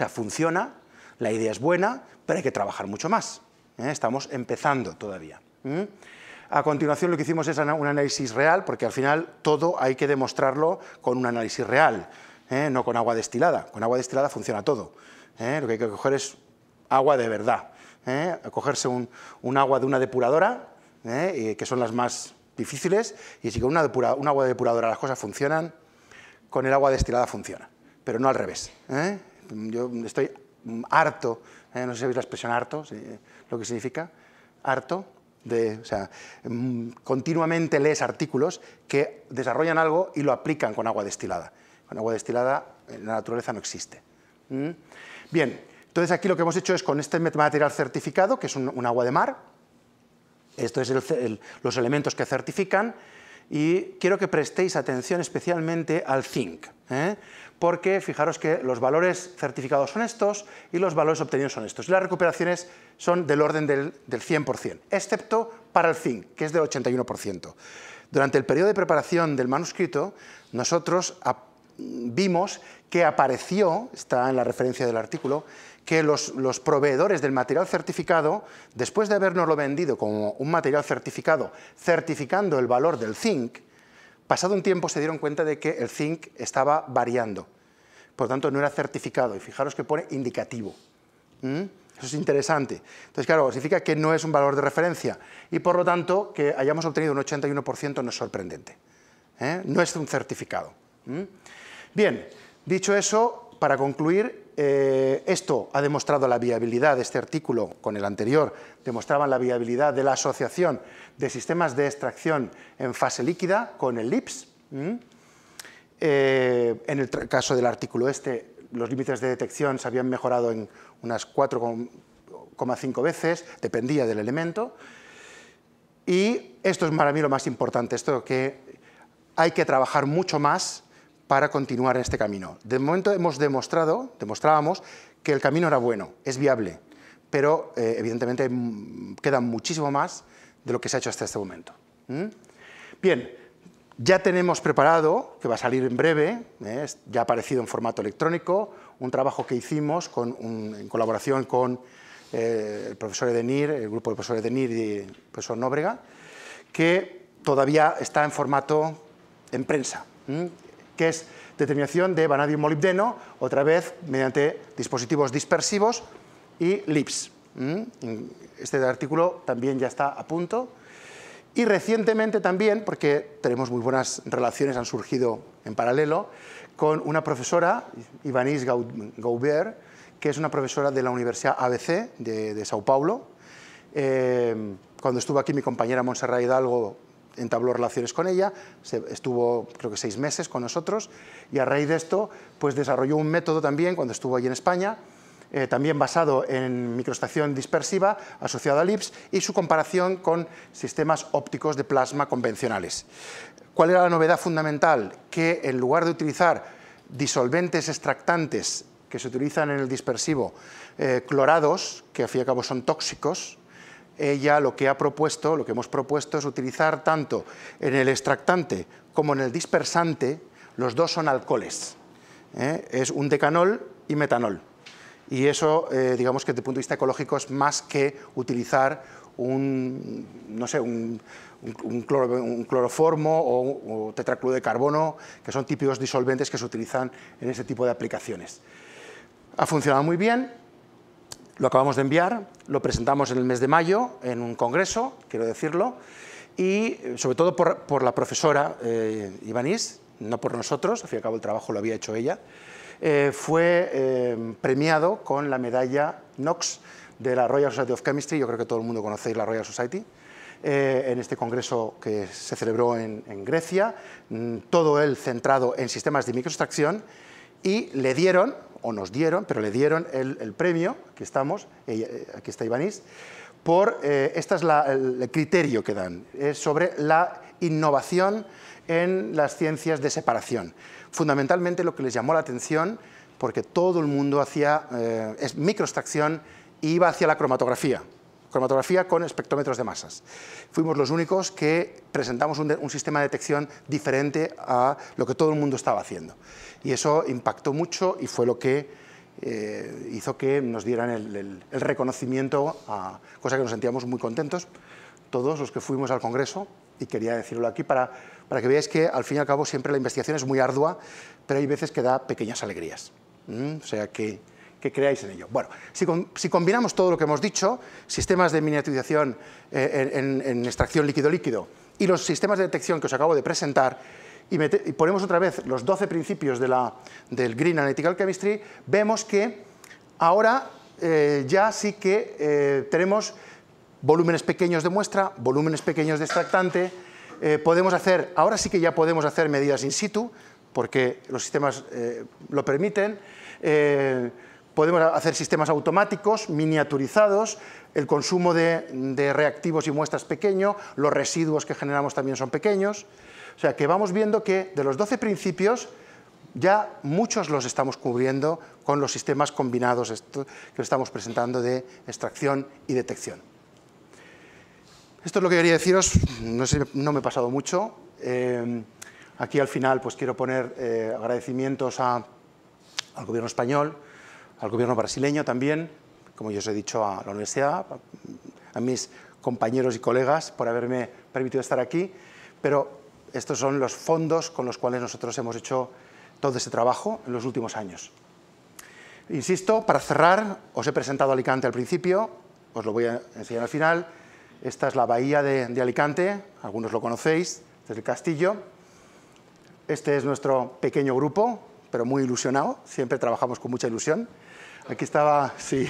sea, funciona, la idea es buena, pero hay que trabajar mucho más. ¿eh? Estamos empezando todavía. A continuación lo que hicimos es un análisis real, porque al final todo hay que demostrarlo con un análisis real, ¿eh? no con agua destilada. Con agua destilada funciona todo. ¿eh? Lo que hay que coger es agua de verdad. Cogerse un, agua de una depuradora, que son las más difíciles, y si con una, un agua depuradora las cosas funcionan, con el agua destilada funciona, pero no al revés. Yo estoy harto, no sé si sabéis la expresión harto, lo que significa, harto, de, o sea, mm, continuamente lees artículos que desarrollan algo y lo aplican con agua destilada. Con agua destilada en la naturaleza no existe. Bien, entonces aquí lo que hemos hecho es con este material certificado, que es un, agua de mar, esto es los elementos que certifican, y quiero que prestéis atención especialmente al zinc, ¿eh? porque fijaros que los valores certificados son estos y los valores obtenidos son estos. Las recuperaciones son del orden del, 100%, excepto para el zinc, que es del 81%. Durante el periodo de preparación del manuscrito, nosotros vimos que apareció, está en la referencia del artículo, que los, proveedores del material certificado, después de habernoslo vendido como un material certificado, certificando el valor del zinc, pasado un tiempo se dieron cuenta de que el zinc estaba variando. Por tanto, no era certificado. Y fijaros que pone indicativo. ¿Mm? Eso es interesante. Entonces, claro, significa que no es un valor de referencia. Y por lo tanto, que hayamos obtenido un 81% no es sorprendente. ¿eh? No es un certificado. ¿Mm? Bien, dicho eso, para concluir, eh, esto ha demostrado la viabilidad de este artículo con el anterior, demostraban la viabilidad de la asociación de sistemas de extracción en fase líquida con el LIPS. Eh, en el caso del artículo este, los límites de detección se habían mejorado en unas 4,5 veces, dependía del elemento. Y esto es para mí lo más importante, esto que hay que trabajar mucho más para continuar en este camino. De momento hemos demostrado, demostrábamos, que el camino era bueno, es viable, pero eh, evidentemente mm, queda muchísimo más de lo que se ha hecho hasta este momento. Bien, ya tenemos preparado, que va a salir en breve, ¿eh? ya ha aparecido en formato electrónico, un trabajo que hicimos en colaboración con eh, el profesor Edenir, el grupo de profesor Edenir y el profesor Nóbrega, que todavía está en formato en prensa que es determinación de vanadium molibdeno, otra vez mediante dispositivos dispersivos y LIPS. Este artículo también ya está a punto. Y recientemente también, porque tenemos muy buenas relaciones, han surgido en paralelo, con una profesora, Ivanis Gaubert, que es una profesora de la Universidad ABC de, Sao Paulo. Eh, cuando estuvo aquí mi compañera Montserrat Hidalgo entabló relaciones con ella, estuvo creo que seis meses con nosotros y a raíz de esto pues desarrolló un método también cuando estuvo allí en España, eh, también basado en microestación dispersiva asociada al IPS y su comparación con sistemas ópticos de plasma convencionales. ¿Cuál era la novedad fundamental? Que en lugar de utilizar disolventes extractantes que se utilizan en el dispersivo, eh, clorados, que al fin y al cabo son tóxicos, ella lo que ha propuesto, lo que hemos propuesto es utilizar tanto en el extractante como en el dispersante, los dos son alcoholes. ¿eh? Es un decanol y metanol. Y eso, eh, digamos que desde el punto de vista ecológico es más que utilizar un, no sé, un, cloroformo o, o de carbono, que son típicos disolventes que se utilizan en ese tipo de aplicaciones. Ha funcionado muy bien, lo acabamos de enviar, lo presentamos en el mes de mayo en un congreso, quiero decirlo, y eh, sobre todo por, la profesora eh, no por nosotros, al fin y al cabo el trabajo lo había hecho ella, eh, fue eh, premiado con la medalla Knox de la Royal Society of Chemistry, yo creo que todo el mundo conocéis la Royal Society, en este congreso que se celebró en, en Grecia, mm, todo él centrado en sistemas de microextracción, y le dieron, o nos dieron, pero le dieron el, premio, aquí estamos, eh, aquí está Ivanís, por, eh, este es el criterio que dan, es sobre la innovación en las ciencias de separación. Fundamentalmente lo que les llamó la atención, porque todo el mundo hacía eh, es microextracción e iba hacia la cromatografía, cromatografía con espectrómetros de masas. Fuimos los únicos que presentamos un, un sistema de detección diferente a lo que todo el mundo estaba haciendo y eso impactó mucho y fue lo que eh, hizo que nos dieran el, reconocimiento, a, cosa que nos sentíamos muy contentos, todos los que fuimos al Congreso, y quería decirlo aquí para, para que veáis que al fin y al cabo siempre la investigación es muy ardua, pero hay veces que da pequeñas alegrías. O sea que, que, creáis en ello. Bueno, si, combinamos todo lo que hemos dicho, sistemas de miniaturización eh, en, extracción líquido-líquido y los sistemas de detección que os acabo de presentar, y, ponemos otra vez los 12 principios de la, del Green Analytical Chemistry, vemos que ahora eh, ya sí que eh, tenemos volúmenes pequeños de muestra, volúmenes pequeños de extractante, podemos hacer, ahora sí que ya podemos hacer medidas in situ, porque los sistemas lo permiten, podemos hacer sistemas automáticos, miniaturizados, el consumo de, reactivos y muestras pequeño, los residuos que generamos también son pequeños, o sea que vamos viendo que de los 12 principios ya muchos los estamos cubriendo con los sistemas combinados que estamos presentando de extracción y detección. Esto es lo que quería deciros, no, sé, no me he pasado mucho. Eh, aquí al final pues quiero poner eh, agradecimientos al gobierno español, al gobierno brasileño también, como yo os he dicho, a la universidad, a mis compañeros y colegas por haberme permitido estar aquí, pero estos son los fondos con los cuales nosotros hemos hecho todo este trabajo en los últimos años. Insisto, para cerrar, os he presentado Alicante al principio, os lo voy a enseñar al final. Esta es la bahía de, Alicante, algunos lo conocéis, desde el castillo. Este es nuestro pequeño grupo, pero muy ilusionado, siempre trabajamos con mucha ilusión. Aquí estaba, sí.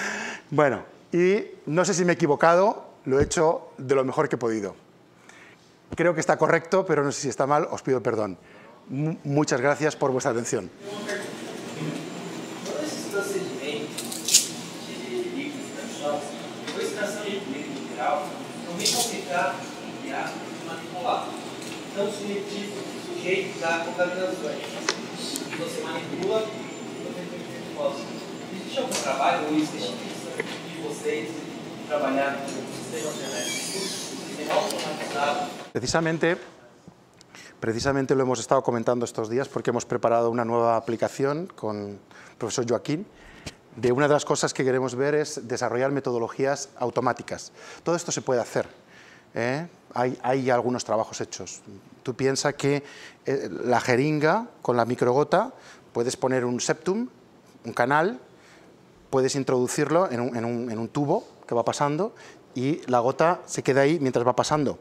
bueno, y no sé si me he equivocado, lo he hecho de lo mejor que he podido. Creo que está correcto, pero no sé si está mal, os pido perdón. M muchas gracias por vuestra atención. Então, sujeito da contaminações. Você manipula Genéticos Precisamente, precisamente lo hemos estado comentando estos días porque hemos preparado una nueva aplicación con el profesor Joaquín. De una de las cosas que queremos ver es desarrollar metodologías automáticas. Todo esto se puede hacer. ¿eh? Hay, hay, algunos trabajos hechos. Tú piensas que eh, la jeringa con la microgota puedes poner un septum, un canal, puedes introducirlo en un, en un, en un tubo que va pasando y la gota se queda ahí mientras va pasando.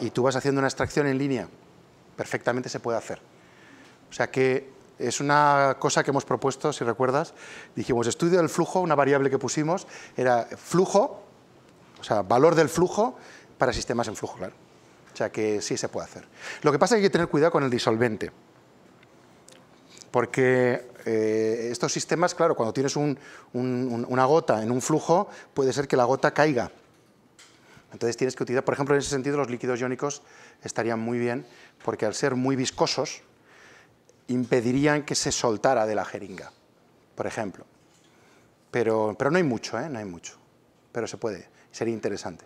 Y tú vas haciendo una extracción en línea. Perfectamente se puede hacer. O sea que es una cosa que hemos propuesto, si recuerdas. Dijimos, estudio del flujo, una variable que pusimos era flujo, o sea, valor del flujo para sistemas en flujo, claro. O sea que sí se puede hacer. Lo que pasa es que hay que tener cuidado con el disolvente. Porque eh, estos sistemas, claro, cuando tienes una gota en un flujo, puede ser que la gota caiga. Entonces tienes que utilizar, por ejemplo, en ese sentido los líquidos iónicos estarían muy bien, porque al ser muy viscosos, impedirían que se soltara de la jeringa, por ejemplo. Pero, pero no hay mucho, ¿eh? no hay mucho, pero se puede, sería interesante.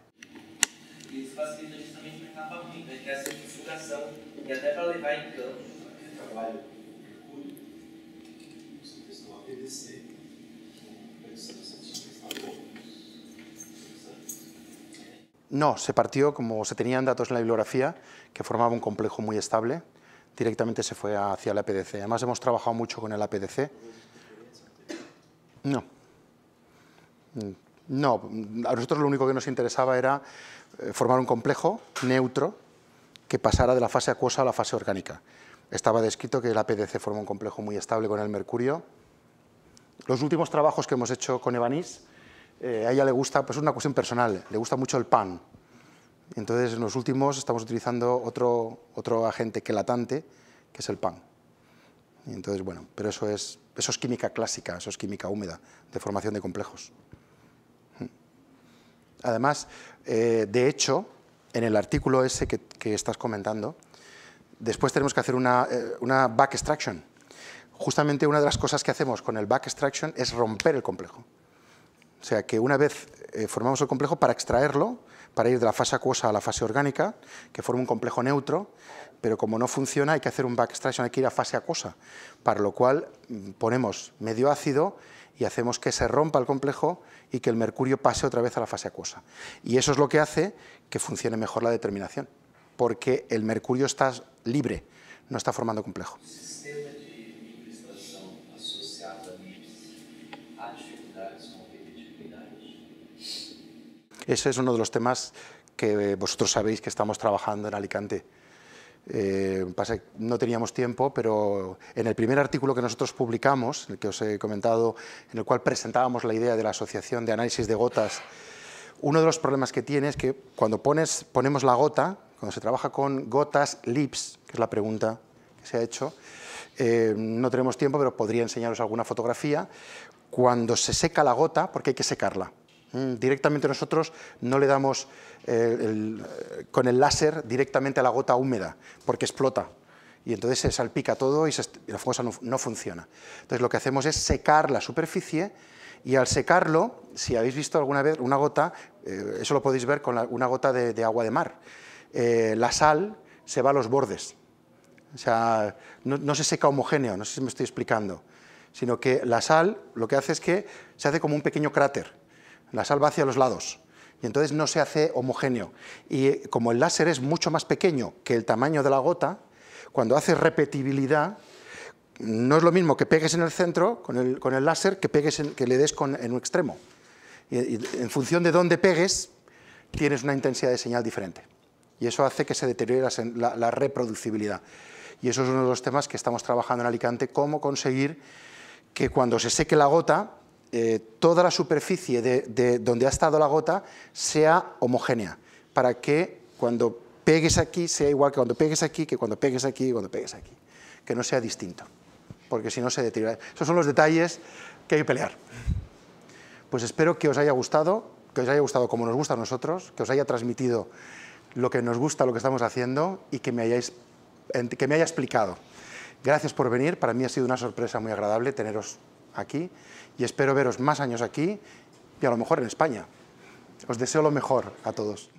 No, se partió, como se tenían datos en la bibliografía, que formaba un complejo muy estable, directamente se fue hacia el APDC. Además hemos trabajado mucho con el APDC. No. No, a nosotros lo único que nos interesaba era eh, formar un complejo neutro que pasara de la fase acuosa a la fase orgánica. Estaba descrito que el APDC forma un complejo muy estable con el mercurio. Los últimos trabajos que hemos hecho con Evanis eh, a ella le gusta, pues es una cuestión personal, le gusta mucho el pan. Entonces, en los últimos estamos utilizando otro, otro agente quelatante, que es el pan. entonces, bueno, pero eso es, eso es química clásica, eso es química húmeda, de formación de complejos. Además, eh, de hecho, en el artículo ese que, que, estás comentando, después tenemos que hacer una, eh, una back extraction. Justamente una de las cosas que hacemos con el back extraction es romper el complejo. O sea que una vez eh, formamos el complejo, para extraerlo, para ir de la fase acuosa a la fase orgánica, que forma un complejo neutro, pero como no funciona hay que hacer un back extraction, hay que ir a fase acuosa, para lo cual mm, ponemos medio ácido y hacemos que se rompa el complejo y que el mercurio pase otra vez a la fase acuosa. Y eso es lo que hace que funcione mejor la determinación, porque el mercurio está libre, no está formando complejo. Ese es uno de los temas que vosotros sabéis que estamos trabajando en Alicante. Eh, no teníamos tiempo, pero en el primer artículo que nosotros publicamos, el que os he comentado, en el cual presentábamos la idea de la Asociación de Análisis de Gotas, uno de los problemas que tiene es que cuando pones, ponemos la gota, cuando se trabaja con gotas LIPS, que es la pregunta que se ha hecho, eh, no tenemos tiempo, pero podría enseñaros alguna fotografía, cuando se seca la gota, porque hay que secarla, Mm, directamente nosotros no le damos eh, con el láser directamente a la gota húmeda, porque explota. Y entonces se salpica todo y, la fogosa no, funciona. Entonces lo que hacemos es secar la superficie y al secarlo, si habéis visto alguna vez una gota, eh, eso lo podéis ver con una gota de, agua de mar, eh, la sal se va a los bordes. O sea, no, no se seca homogéneo, no sé si me estoy explicando, sino que la sal lo que hace es que se hace como un pequeño cráter la sal va hacia los lados y entonces no se hace homogéneo. Y como el láser es mucho más pequeño que el tamaño de la gota, cuando hace repetibilidad, no es lo mismo que pegues en el centro con el, con el láser que, pegues que le des en un extremo. Y, en función de dónde pegues, tienes una intensidad de señal diferente. Y eso hace que se deteriore la reproducibilidad. Y eso es uno de los temas que estamos trabajando en Alicante, cómo conseguir que cuando se seque la gota, eh, toda la superficie de, donde ha estado la gota sea homogénea, para que cuando pegues aquí sea igual que cuando pegues aquí, que cuando pegues aquí y cuando pegues aquí, que no sea distinto, porque si no se deteriora. Esos son los detalles que hay que pelear. Pues espero que os haya gustado, que os haya gustado como nos gusta a nosotros, que os haya transmitido lo que nos gusta, lo que estamos haciendo y que me, hayáis, que me haya explicado. Gracias por venir, para mí ha sido una sorpresa muy agradable teneros aquí y espero veros más años aquí y a lo mejor en España. Os deseo lo mejor a todos.